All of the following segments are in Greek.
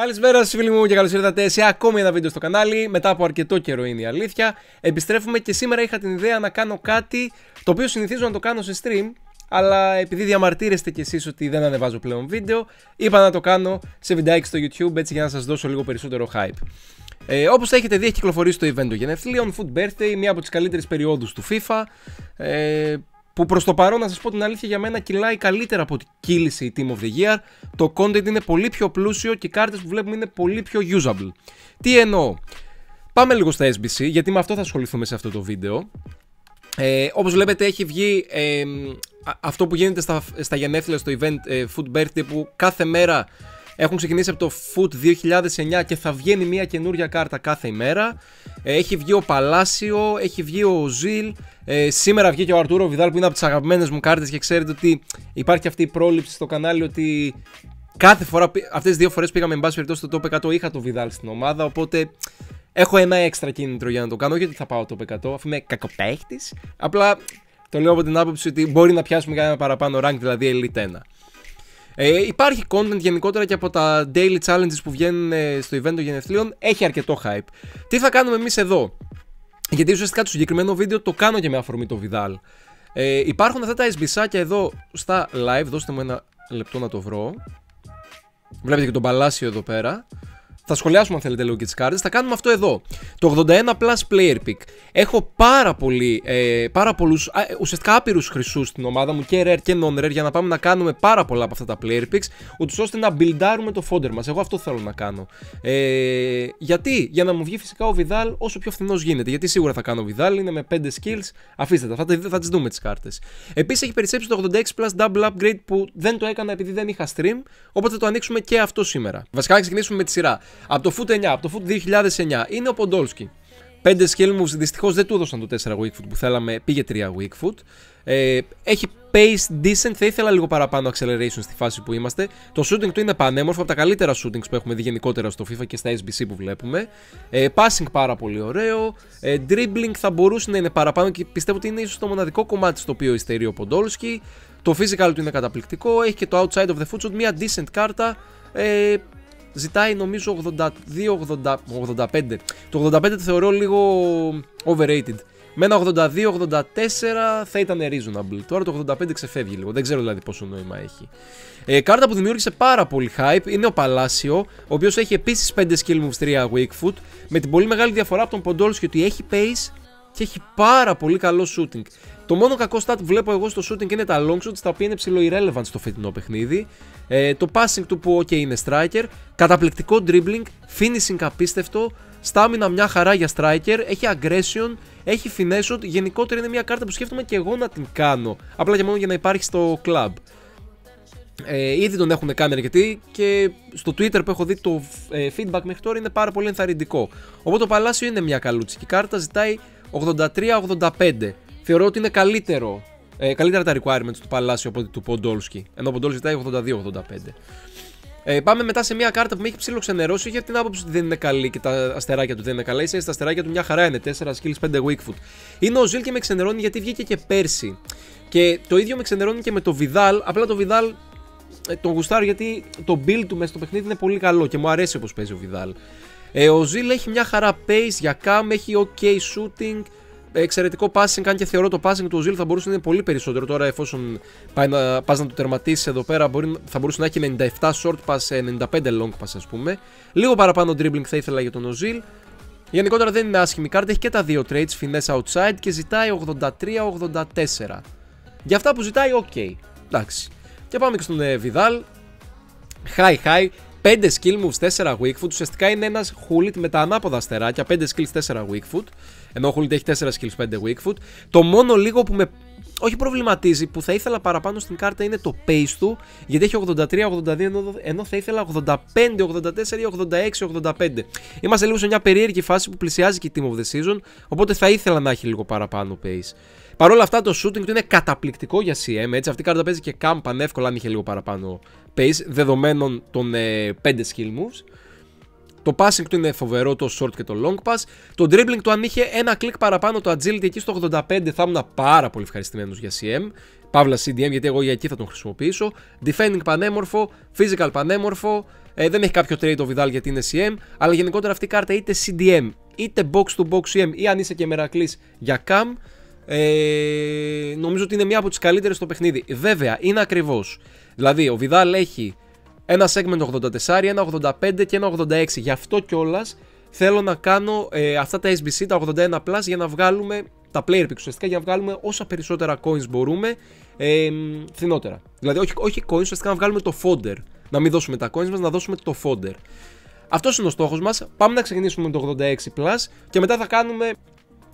Καλησπέρα σας φίλοι μου και καλώς ήρθατε σε ακόμη ένα βίντεο στο κανάλι. Μετά από αρκετό καιρό είναι η αλήθεια. Επιστρέφουμε και σήμερα είχα την ιδέα να κάνω κάτι το οποίο συνηθίζω να το κάνω σε stream. Αλλά επειδή διαμαρτύρεστε κι εσείς ότι δεν ανεβάζω πλέον βίντεο, είπα να το κάνω σε βιντεάκι στο YouTube έτσι για να σας δώσω λίγο περισσότερο hype. Ε, Όπως θα έχετε δει, έχει κυκλοφορήσει το event των γενεθλίων, Food Birthday, μία από τις καλύτερες περιόδους του FIFA. Ε, που προς το παρόν, να σας πω την αλήθεια, για μένα κυλάει καλύτερα από την κύλησε η Team of the Year. Το content είναι πολύ πιο πλούσιο και οι κάρτες που βλέπουμε είναι πολύ πιο usable. Τι εννοώ; Πάμε λίγο στα SBC, γιατί με αυτό θα ασχοληθούμε σε αυτό το βίντεο. Ε, όπως βλέπετε έχει βγει ε, αυτό που γίνεται στα, στα γενέθλια στο event ε, Food Birthday που κάθε μέρα έχουν ξεκινήσει από το Foot 2009 και θα βγαίνει μια καινούρια κάρτα κάθε ημέρα. Ε, έχει βγει ο Παλάσιο, έχει βγει ο Ζιλ. Ε, σήμερα βγήκε ο Αρτούρο Βιδάλ που είναι από τις αγαπημένες μου κάρτες και ξέρετε ότι υπάρχει αυτή η πρόληψη στο κανάλι ότι κάθε φορά, αυτές τις δύο φορές πήγαμε εν πάση περιπτώσει στο top 100 είχα το Βιδάλ στην ομάδα. Οπότε έχω ένα έξτρα κίνητρο για να το κάνω. Γιατί θα πάω το top 100 αφού είμαι κακοπαίχτης. Απλά το λέω από την άποψη ότι μπορεί να πιάσουμε κανένα παραπάνω rank, δηλαδή Elite 1. Ε, υπάρχει content γενικότερα και από τα daily challenges που βγαίνουν ε, στο event των γενεθλίων. Έχει αρκετό hype. Τι θα κάνουμε εμείς εδώ; Γιατί ουσιαστικά το συγκεκριμένο βίντεο το κάνω και με αφορμή το Vidal. Ε, υπάρχουν αυτά τα SBSάκια εδώ στα live. Δώστε μου ένα λεπτό να το βρω. Βλέπετε και τον Παλάσιο εδώ πέρα. Θα σχολιάσουμε αν θέλετε λίγο και τις κάρτες. Θα κάνουμε αυτό εδώ. Το 81 Plus Player Pick. Έχω πάρα, πολύ, ε, πάρα πολλούς, ουσιαστικά άπειρους χρυσούς στην ομάδα μου και rare και non-rare για να πάμε να κάνουμε πάρα πολλά από αυτά τα Player Picks, ούτως ώστε να buildάρουμε το fodder μας. Εγώ αυτό θέλω να κάνω. Ε, γιατί; Για να μου βγει φυσικά ο Vidal όσο πιο φθηνός γίνεται. Γιατί σίγουρα θα κάνω Vidal, είναι με 5 skills. Αφήστε τα, θα, θα τις δούμε τις κάρτες. Επίσης έχει περισσέψει το 86 Plus Double Upgrade που δεν το έκανα επειδή δεν είχα stream. Οπότε θα το ανοίξουμε και αυτό σήμερα. Βασικά να ξεκινήσουμε με τη σειρά. Από το Foot 9, από το Foot 2009 είναι ο Ποντόλσκι. 5 skill moves δυστυχώς δεν του έδωσαν το 4 weak foot που θέλαμε, πήγε 3 weak foot. Ε, έχει pace decent, θα ήθελα λίγο παραπάνω acceleration στη φάση που είμαστε. Το shooting του είναι πανέμορφο, από τα καλύτερα shootings που έχουμε δει γενικότερα στο FIFA και στα SBC που βλέπουμε. Ε, passing πάρα πολύ ωραίο. Ε, dribbling θα μπορούσε να είναι παραπάνω και πιστεύω ότι είναι ίσως το μοναδικό κομμάτι στο οποίο υστερεί ο Ποντόλσκι. Το physical του είναι καταπληκτικό. Έχει και το outside of the foot shoot, μια decent κάρτα. Ε, ζητάει νομίζω 82-85. Το 85 το θεωρώ λίγο overrated. Με ένα 82-84 θα ήταν reasonable. Τώρα το 85 ξεφεύγει λίγο. Δεν ξέρω δηλαδή πόσο νόημα έχει. Ε, κάρτα που δημιούργησε πάρα πολύ hype είναι ο Παλάσιο, ο οποίος έχει επίσης 5 skill moves 3 weak foot. Με την πολύ μεγάλη διαφορά από τον Podolski ότι έχει pace και έχει πάρα πολύ καλό shooting. Το μόνο κακό stat που βλέπω εγώ στο shooting είναι τα long shots τα οποία είναι ψηλό irrelevant στο φετινό παιχνίδι. Ε, το passing του που ok είναι striker. Καταπληκτικό dribbling, finishing απίστευτο. Στάμινα μια χαρά για striker. Έχει aggression, έχει finesse. Γενικότερα είναι μια κάρτα που σκέφτομαι και εγώ να την κάνω. Απλά και μόνο για να υπάρχει στο club. Ε, ήδη τον έχουν κάνει αρκετοί και στο Twitter που έχω δει το ε, feedback μέχρι τώρα είναι πάρα πολύ ενθαρρυντικό. Οπότε το Παλάσιο είναι μια καλούτσικη κάρτα, ζητάει 83-85. Θεωρώ ότι είναι καλύτερο, ε, καλύτερα τα requirements του Παλάσιο από ότι του Ποντόλσκι. Ενώ ο Ποντόλσκι ζητάει 82-85. Ε, πάμε μετά σε μια κάρτα που με έχει ψηλό ξενερώσει για την άποψη ότι δεν είναι καλή και τα αστεράκια του δεν είναι καλά. Είσαι τα αστεράκια του μια χαρά είναι. 4 skills, 5 weak foot. Είναι ο Ζιλ και με ξενερώνει γιατί βγήκε και πέρσι. Και το ίδιο με ξενερώνει και με το Vidal. Απλά το Vidal ε, τον γουστάρω γιατί το build του μέσα στο παιχνίδι είναι πολύ καλό και μου αρέσει όπως παίζει ο Vidal. Ε, ο Ζιλ έχει μια χαρά pace για cam, έχει ok shooting, εξαιρετικό passing, αν και θεωρώ το passing του Ζιλ θα μπορούσε να είναι πολύ περισσότερο τώρα εφόσον πάει να, πας να το τερματίσεις εδώ πέρα μπορεί, θα μπορούσε να έχει 97 short pass, 95 long pass ας πούμε. Λίγο παραπάνω dribbling θα ήθελα για τον Ozil. Γενικότερα δεν είναι άσχημη κάρτα, έχει και τα δύο trades, finesse outside και ζητάει 83-84. Για αυτά που ζητάει, ok. Εντάξει. Και πάμε και στον ε, Vidal. High high, 5 skill moves, 4 weak foot. Ουσιαστικά είναι ένας Hulit με τα ανάποδα αστεράκια. 5 skills, 4 weak foot. Ενώ ο Hulit έχει 4 skills, 5 weak foot. Το μόνο λίγο που με όχι προβληματίζει, που θα ήθελα παραπάνω στην κάρτα είναι το pace του, γιατί έχει 83-82, ενώ θα ήθελα 85-84 ή 86-85. Είμαστε λίγο σε μια περίεργη φάση που πλησιάζει και η Team of the Season, οπότε θα ήθελα να έχει λίγο παραπάνω pace. Παρ' όλα αυτά το shooting του είναι καταπληκτικό για CM, έτσι αυτή η κάρτα παίζει και camp ανεύκολα αν είχε λίγο παραπάνω pace, δεδομένων των ε, 5 skill moves. Το passing του είναι φοβερό, το short και το long pass. Το dribbling του αν είχε ένα κλικ παραπάνω το agility εκεί στο 85 θα ήμουν πάρα πολύ ευχαριστημένος για CM. Παύλα CDM, γιατί εγώ για εκεί θα τον χρησιμοποιήσω. Defending πανέμορφο, Physical πανέμορφο. Ε, δεν έχει κάποιο trade ο Vidal γιατί είναι CM, αλλά γενικότερα αυτή η κάρτα είτε CDM, είτε box to box CM ή αν είσαι και μερακλής για CAM. Ε, νομίζω ότι είναι μία από τις καλύτερες στο παιχνίδι. Βέβαια, είναι ακριβώς. Δηλαδή, ο Vidal έχει ένα segment 84, ένα 85 και ένα 86. Γι' αυτό κιόλας θέλω να κάνω ε, αυτά τα SBC, τα 81 Plus, για να βγάλουμε τα player picks ουσιαστικά για να βγάλουμε όσα περισσότερα coins μπορούμε ε, φθηνότερα. Δηλαδή, όχι, όχι coins, ουσιαστικά να βγάλουμε το fodder. Να μην δώσουμε τα coins μας, να δώσουμε το fodder. Αυτός είναι ο στόχος μας. Πάμε να ξεκινήσουμε με το 86 Plus και μετά θα κάνουμε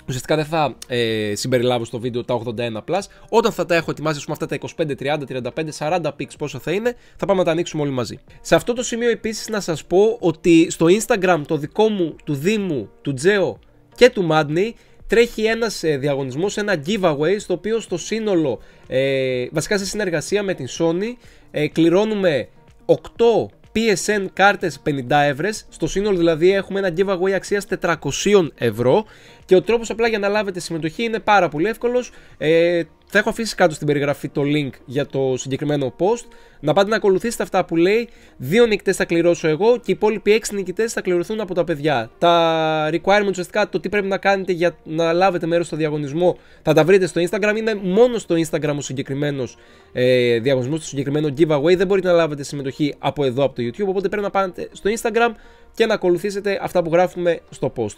Ουσιαστικά δεν θα ε, συμπεριλάβω στο βίντεο τα 81 Plus. Όταν θα τα έχω ετοιμάσει, πούμε, αυτά τα 25, 30, 35, 40 pics πόσο θα είναι, θα πάμε να τα ανοίξουμε όλοι μαζί. Σε αυτό το σημείο επίσης να σας πω ότι στο Instagram το δικό μου, του Δήμου, του Τζέο και του Madney τρέχει ένας ε, διαγωνισμός, ένα giveaway, στο οποίο στο σύνολο, ε, βασικά σε συνεργασία με την Sony, ε, κληρώνουμε 8 PSN κάρτες 50 ευρώ. Στο σύνολο δηλαδή έχουμε ένα giveaway αξίας 400 ευρώ και ο τρόπος απλά για να λάβετε συμμετοχή είναι πάρα πολύ εύκολος. Ε, θα έχω αφήσει κάτω στην περιγραφή το link για το συγκεκριμένο post. Να πάτε να ακολουθήσετε αυτά που λέει. Δύο νικητές θα κληρώσω εγώ και οι υπόλοιποι έξι νικητές θα κληρωθούν από τα παιδιά. Τα requirements, ουσιαστικά το τι πρέπει να κάνετε για να λάβετε μέρος στο διαγωνισμό, θα τα βρείτε στο Instagram. Είναι μόνο στο Instagram ο συγκεκριμένος ε, διαγωνισμός, το συγκεκριμένο giveaway. Δεν μπορείτε να λάβετε συμμετοχή από εδώ, από το YouTube. Οπότε πρέπει να πάτε στο Instagram και να ακολουθήσετε αυτά που γράφουμε στο post.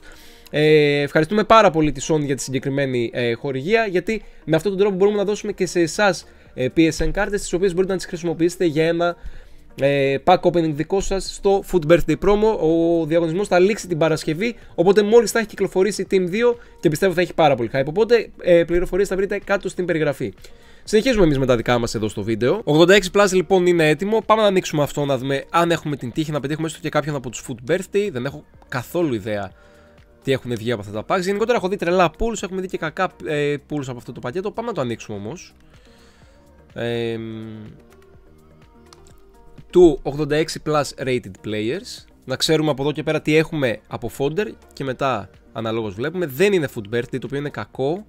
Ε, ευχαριστούμε πάρα πολύ τη Sony για τη συγκεκριμένη ε, χορηγία γιατί με αυτόν τον τρόπο μπορούμε να δώσουμε και σε εσάς ε, PSN κάρτες τις οποίες μπορείτε να τις χρησιμοποιήσετε για ένα ε, pack opening δικό σας στο Food Birthday Promo. Ο διαγωνισμός θα λήξει την Παρασκευή οπότε μόλις θα έχει κυκλοφορήσει Team 2 και πιστεύω θα έχει πάρα πολύ hype. Οπότε ε, πληροφορίες θα βρείτε κάτω στην περιγραφή. Συνεχίζουμε εμείς με τα δικά μας εδώ στο βίντεο. 86 Plus λοιπόν είναι έτοιμο. Πάμε να ανοίξουμε αυτό να δούμε αν έχουμε την τύχη να πετύχουμε έστω και κάποιον από τους Food Birthday. Δεν έχω καθόλου ιδέα τι έχουν βγει από αυτά τα packs. Γενικότερα έχω δει τρελά pools, έχουμε δει και κακά ε, pools από αυτό το πακέτο. Πάμε να το ανοίξουμε όμως. Ε, του 86 plus rated players. Να ξέρουμε από εδώ και πέρα τι έχουμε από fodder και μετά αναλόγως βλέπουμε. Δεν είναι food birthday το οποίο είναι κακό.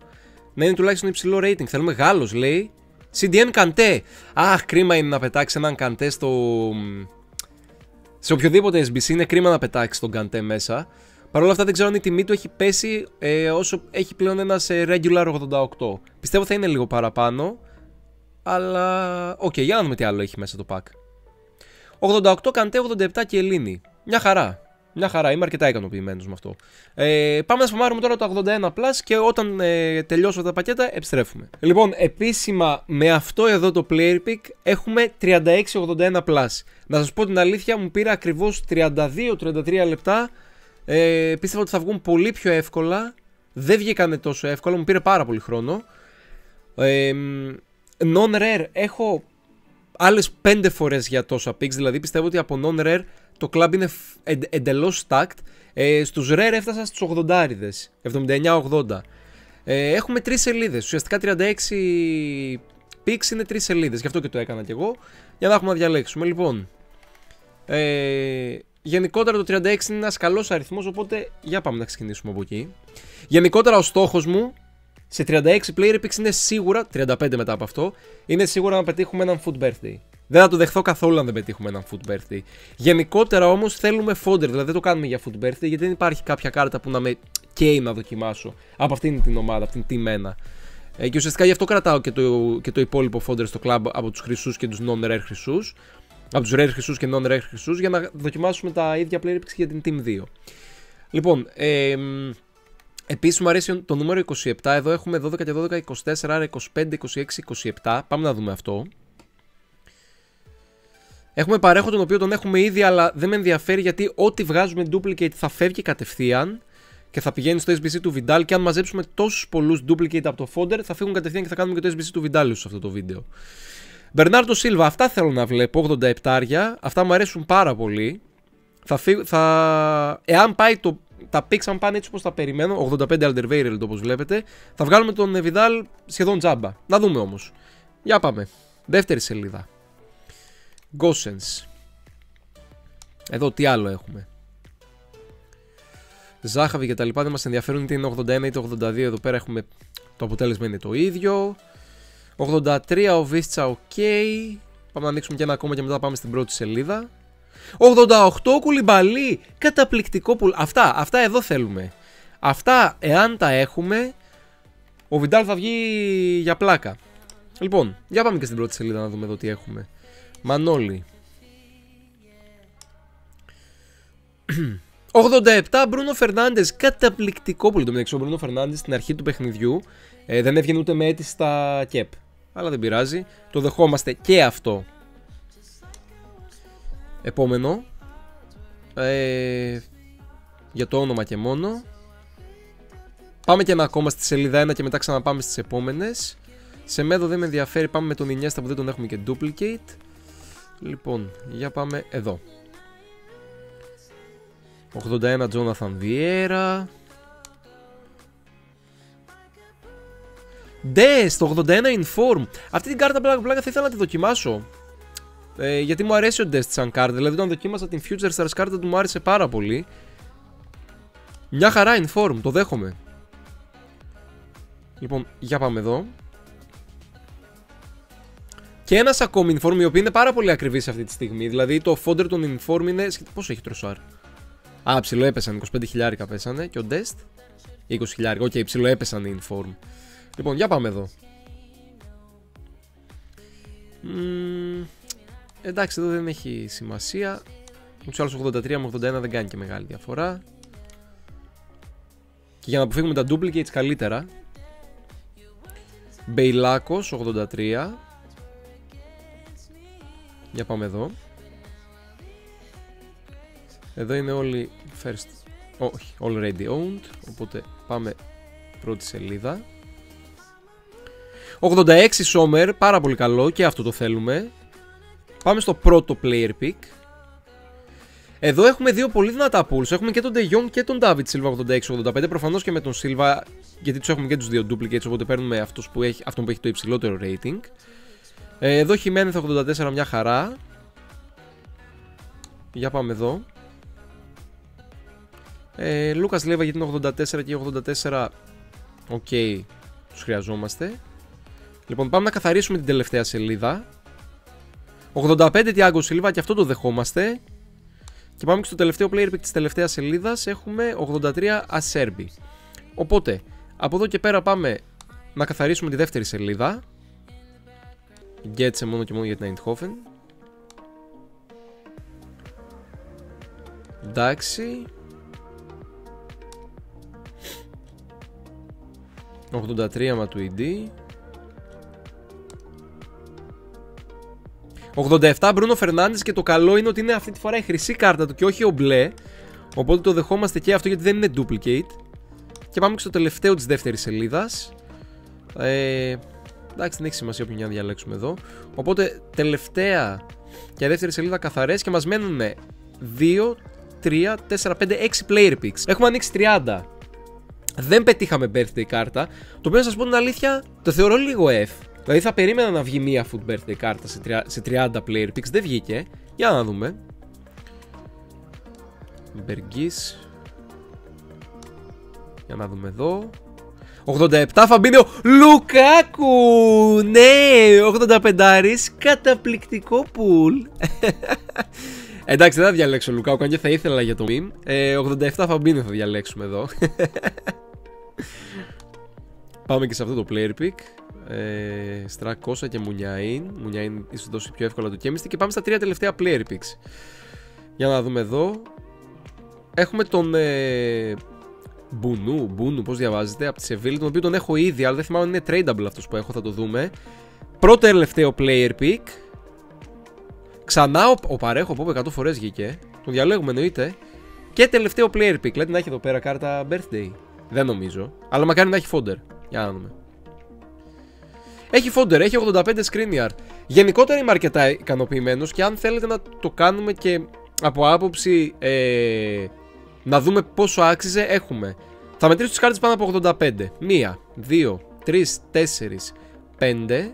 Να είναι τουλάχιστον υψηλό rating. Θέλουμε Γάλλος λέει. CDM Kante. Αχ, κρίμα είναι να πετάξει έναν Kante στο. Σε οποιοδήποτε SBC είναι κρίμα να πετάξει τον Kante μέσα. Παρ' όλα αυτά δεν ξέρω αν η τιμή του έχει πέσει ε, όσο έχει πλέον ένα σε regular 88. Πιστεύω θα είναι λίγο παραπάνω. Αλλά. OK, okay, για να δούμε τι άλλο έχει μέσα το pack. 88 Kante, 87 Chiellini. Μια χαρά. Μια χαρά, είμαι αρκετά ικανοποιημένος με αυτό. Ε, πάμε να σπαμάρουμε τώρα το 81 Plus και όταν ε, τελειώσω τα πακέτα επιστρέφουμε. Λοιπόν, επίσημα με αυτό εδώ το player pick έχουμε 3681 Plus. Να σας πω την αλήθεια, μου πήρε ακριβώς 32-33 λεπτά ε, πίστευα ότι θα βγουν πολύ πιο εύκολα. Δεν βγήκανε τόσο εύκολα, μου πήρε πάρα πολύ χρόνο. Ε, non-rare έχω άλλες 5 φορές για τόσα picks. Δηλαδή πιστεύω ότι από non-rare το club είναι εντελώς stacked. Ε, Στους rare έφτασα στους 80 79-80. Ε, έχουμε 3 σελίδες. Ουσιαστικά 36 picks είναι 3 σελίδες. Γι' αυτό και το έκανα κι εγώ. Για να έχουμε να διαλέξουμε. Λοιπόν. Ε, Γενικότερα το 36 είναι ένας καλός αριθμός, οπότε για πάμε να ξεκινήσουμε από εκεί. Γενικότερα ο στόχος μου σε 36 player picks είναι σίγουρα, 35 μετά από αυτό, είναι σίγουρα να πετύχουμε έναν food birthday. Δεν θα το δεχθώ καθόλου αν δεν πετύχουμε έναν food birthday. Γενικότερα όμως θέλουμε fodder, δηλαδή δεν το κάνουμε για food birthday, γιατί δεν υπάρχει κάποια κάρτα που να με καίει να δοκιμάσω από αυτήν την ομάδα, αυτήν την team 1. Ε, και ουσιαστικά γι' αυτό κρατάω και το, και το υπόλοιπο fodder στο club από τους χρυσούς και τους non-rare χρυσούς από τους rare χρυσού και non-rare χρυσού για να δοκιμάσουμε τα ίδια player picks για την Team 2. Λοιπόν, ε, επίσης μου αρέσει το νούμερο 27, εδώ έχουμε 12 και 12, 24, άρα 25, 26, 27, πάμε να δούμε αυτό. Έχουμε παρέχο τον οποίο τον έχουμε ήδη, αλλά δεν με ενδιαφέρει γιατί ό,τι βγάζουμε duplicate θα φεύγει κατευθείαν και θα πηγαίνει στο SBC του Vidal. Και αν μαζέψουμε τόσους πολλούς duplicate από το folder, θα φύγουν κατευθείαν και θα κάνουμε και το SBC του Vidal σε αυτό το βίντεο. Μπερνάρντο Σίλβα, αυτά θέλω να βλέπω, 87 άρια. Αυτά μου αρέσουν πάρα πολύ. Θα, θα... Εάν πάει το... τα picks αν πάνε έτσι όπως τα περιμένω, 85 Alderweireld όπως βλέπετε, θα βγάλουμε τον Vidal σχεδόν τζάμπα. Να δούμε όμως. Για πάμε. Δεύτερη σελίδα. Gosens. Εδώ τι άλλο έχουμε. Ζάχαβη και τα λοιπά δεν μας ενδιαφέρουν είτε είναι 81 είτε 82. Εδώ πέρα έχουμε το αποτέλεσμα είναι το ίδιο. 83 ο Βίστσα, οκ. Πάμε να ανοίξουμε και ένα ακόμα και μετά πάμε στην πρώτη σελίδα. 88 ο Κουλιμπαλί. Καταπληκτικό που. Αυτά, αυτά εδώ θέλουμε. Αυτά, εάν τα έχουμε, ο Βιντάλ θα βγει για πλάκα. Λοιπόν, για πάμε και στην πρώτη σελίδα να δούμε εδώ τι έχουμε. Μανώλη. 87 Μπρούνο Φερνάντες. Καταπληκτικό που λέει το Ο Μπρούνο Φερνάντες στην αρχή του παιχνιδιού ε, δεν έβγαινε ούτε με αίτηση στα κεπ. Αλλά δεν πειράζει. Το δεχόμαστε και αυτό. Επόμενο. Ε, για το όνομα και μόνο. Πάμε και ένα ακόμα στη σελίδα 1 και μετά ξαναπάμε στις επόμενες. Σε μέδο δεν με ενδιαφέρει, πάμε με τον Ινιέστα που δεν τον έχουμε και duplicate. Λοιπόν, για πάμε εδώ. 81 Jonathan Vieira. Ντε, το 81 Inform. Αυτή την κάρτα πλάκα, πλάκα θα ήθελα να τη δοκιμάσω. Ε, γιατί μου αρέσει ο Dest σαν κάρτα. Δηλαδή, όταν δοκίμασα την Future Stars κάρτα του μου άρεσε πάρα πολύ. Μια χαρά Inform, το δέχομαι. Λοιπόν, για πάμε εδώ. Και ένας ακόμη Inform, η οποία είναι πάρα πολύ ακριβή αυτή τη στιγμή. Δηλαδή, το fodder των Inform είναι. Πόσο έχει τροσάρ. Α, ψηλό έπεσαν. 25 χιλιάρικα πέσανε. Και ο Dest. 20 χιλιάρικα. OK, okay, ψηλό έπεσαν οι Inform. Λοιπόν, για πάμε εδώ. Mm, εντάξει, εδώ δεν έχει σημασία. Ούτως άλλως 83 με 81 δεν κάνει και μεγάλη διαφορά. Και για να αποφύγουμε τα duplicates καλύτερα. Μπεϊλάκος 83. Για πάμε εδώ. Εδώ είναι όλοι first. Όχι, already owned. Οπότε πάμε πρώτη σελίδα. 86 Sommer, πάρα πολύ καλό και αυτό το θέλουμε. Πάμε στο πρώτο player pick. Εδώ έχουμε δύο πολύ δυνατά pools. Έχουμε και τον De Jong και τον David Silva 86-85. Προφανώς και με τον Silva, γιατί τους έχουμε και τους δύο duplicates. Οπότε παίρνουμε αυτός που έχει, αυτόν που έχει το υψηλότερο rating. Ε, εδώ Jimenez 84 μια χαρά. Για πάμε εδώ. Ε, Λούκας Λέιβα γιατί είναι 84 και 84. OK, okay, τους χρειαζόμαστε. Λοιπόν, πάμε να καθαρίσουμε την τελευταία σελίδα. 85 Tiago Silva και αυτό το δεχόμαστε. Και πάμε και στο τελευταίο player pick της τελευταίας σελίδας. Έχουμε 83 Acerbi. Οπότε, από εδώ και πέρα πάμε να καθαρίσουμε τη δεύτερη σελίδα. Γκέτσε μόνο και μόνο για την Eindhoven. Εντάξει. 83 Matuidi. 87 Μπρούνο Φερνάνδη και το καλό είναι ότι είναι αυτή τη φορά η χρυσή κάρτα του και όχι ο μπλε. Οπότε το δεχόμαστε και αυτό γιατί δεν είναι duplicate. Και πάμε και στο τελευταίο της δεύτερης σελίδας. Ε, εντάξει, δεν έχει σημασία ποιο να διαλέξουμε εδώ. Οπότε τελευταία και δεύτερη σελίδα καθαρές και μας μένουν 2, 3, 4, 5, 6 player picks. Έχουμε ανοίξει 30. Δεν πετύχαμε birthday κάρτα. Το οποίο να σας πω την αλήθεια, το θεωρώ λίγο F. Δηλαδή θα περίμενα να βγει μία food birthday κάρτα σε 30 player picks. Δεν βγήκε. Για να δούμε. Μπεργκής. Για να δούμε εδώ. 87 Φαμπίνιο Λουκάκου! Ναι, 85 Καταπληκτικό πουλ. Εντάξει, δεν θα διαλέξω Λουκάκου, αν και θα ήθελα για το meme. Ε, 87 Φαμπίνιο θα διαλέξουμε εδώ. Πάμε και σε αυτό το player pick ε, Στρακόσα και Μουνιάιν. Μουνιάιν ίσως δώσει πιο εύκολα το chemistry. Και πάμε στα τρία τελευταία player picks. Για να δούμε εδώ. Έχουμε τον ε, Μπουνού, Μπουνού, πώς διαβάζεται, από τη Σεβίλη, τον οποίο τον έχω ήδη, αλλά δεν θυμάμαι αν είναι tradable αυτός που έχω, θα το δούμε. Πρώτο τελευταίο player pick. Ξανά ο, ο παρέχο που 100 φορές βγήκε. Τον διαλέγουμε εννοείται. Και τελευταίο player pick. Λέτε να έχει εδώ πέρα κάρτα birthday. Δεν νομίζω. Αλλά μακάρι να έχει fodder. Για να δούμε. Έχει fodder, έχει 85 screen yard. Γενικότερα είμαι αρκετά ικανοποιημένος και αν θέλετε να το κάνουμε και από άποψη ε, να δούμε πόσο άξιζε, έχουμε. Θα μετρήσω τις κάρτες πάνω από 85. 1, 2, 3, 4, 5.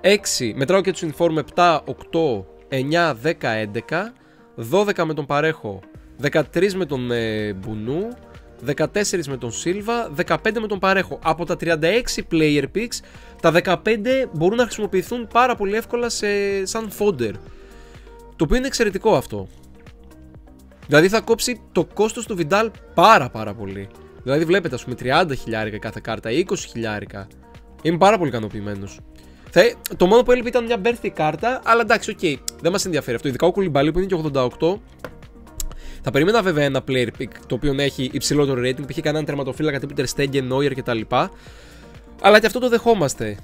6, μετράω και τους inform 7, 8, 9, 10, 11. 12 με τον παρέχο. 13 με τον ε, Μπουνού. 14 με τον Σίλβα, 15 με τον Παρέχο. Από τα 36 player picks, τα 15 μπορούν να χρησιμοποιηθούν πάρα πολύ εύκολα σε, σαν fodder. Το οποίο είναι εξαιρετικό αυτό. Δηλαδή θα κόψει το κόστος του Vidal πάρα πάρα πολύ. Δηλαδή βλέπετε ας πούμε 30 χιλιάρικα κάθε κάρτα, 20 χιλιάρικα. Είμαι πάρα πολύ ικανοποιημένος. Το μόνο που έλειπε ήταν μια birthday κάρτα, αλλά εντάξει, OK, okay, δεν μας ενδιαφέρει αυτό. Ειδικά ο Κουλιμπαλί που είναι και 88. Θα περίμενα βέβαια ένα player pick το οποίο έχει υψηλότερο rating, που είχε κανέναν τερματοφύλακα τύπου Ter Stegen, Neuer κτλ. Αλλά και αυτό το δεχόμαστε.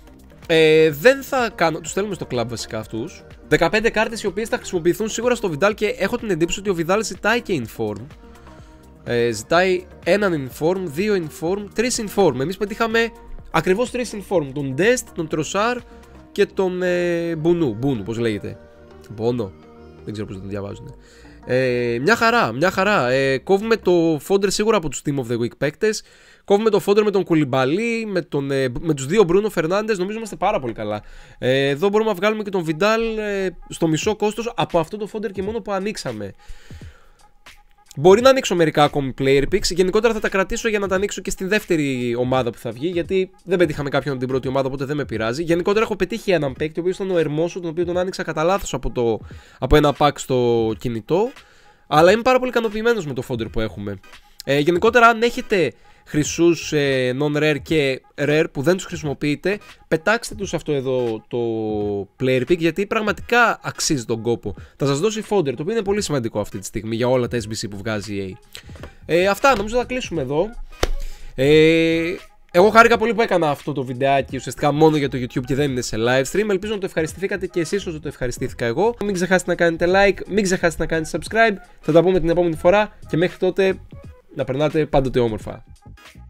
Ε, δεν θα κάνω. Τους στέλνουμε στο club βασικά αυτούς. 15 κάρτες οι οποίες θα χρησιμοποιηθούν σίγουρα στο Vidal και έχω την εντύπωση ότι ο Vidal ζητάει και inform. Ε, ζητάει έναν inform, δύο inform, τρεις inform. Εμείς πετύχαμε ακριβώς τρεις inform. Τον Dest, τον Trossard και τον ε, Μπουνού. Μπουνού, πώς λέγεται. Μπόνο. Δεν ξέρω πώς τον διαβάζουν. Ε, μια χαρά, μια χαρά. Ε, κόβουμε το Fodder σίγουρα από τους Team of the Week παίκτες. Κόβουμε το Fodder με τον Κουλιμπαλί, με, τον, ε, με τους δύο Μπρούνο Φερνάντες. Νομίζω είμαστε πάρα πολύ καλά. Ε, εδώ μπορούμε να βγάλουμε και τον Βιντάλ ε, στο μισό κόστος από αυτό το Fodder και μόνο που ανοίξαμε. Μπορεί να ανοίξω μερικά ακόμη player picks. Γενικότερα θα τα κρατήσω για να τα ανοίξω και στην δεύτερη ομάδα που θα βγει. Γιατί δεν πετύχαμε κάποιον την πρώτη ομάδα, οπότε δεν με πειράζει. Γενικότερα έχω πετύχει έναν παίκτη, ο οποίος ήταν ο Ερμόσο, τον οποίο τον άνοιξα κατά λάθος από, από ένα pack στο κινητό. Αλλά είμαι πάρα πολύ ικανοποιημένος με το fodder που έχουμε. Ε, γενικότερα, αν έχετε χρυσούς ε, non-rare και rare που δεν τους χρησιμοποιείτε, πετάξτε τους αυτό εδώ το player pick γιατί πραγματικά αξίζει τον κόπο. Θα σας δώσει fodder, το οποίο είναι πολύ σημαντικό αυτή τη στιγμή για όλα τα SBC που βγάζει η EA. Ε, αυτά, νομίζω θα κλείσουμε εδώ. Ε, εγώ χάρηκα πολύ που έκανα αυτό το βιντεάκι ουσιαστικά μόνο για το YouTube και δεν είναι σε live stream. Ελπίζω να το ευχαριστηθήκατε και εσείς όσο το ευχαριστήθηκα εγώ. Μην ξεχάσετε να κάνετε like, μην ξεχάσετε να κάνετε subscribe. Θα τα πούμε την επόμενη φορά και μέχρι τότε να περνάτε πάντοτε όμορφα. Thank you.